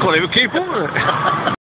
Can't even keep on it.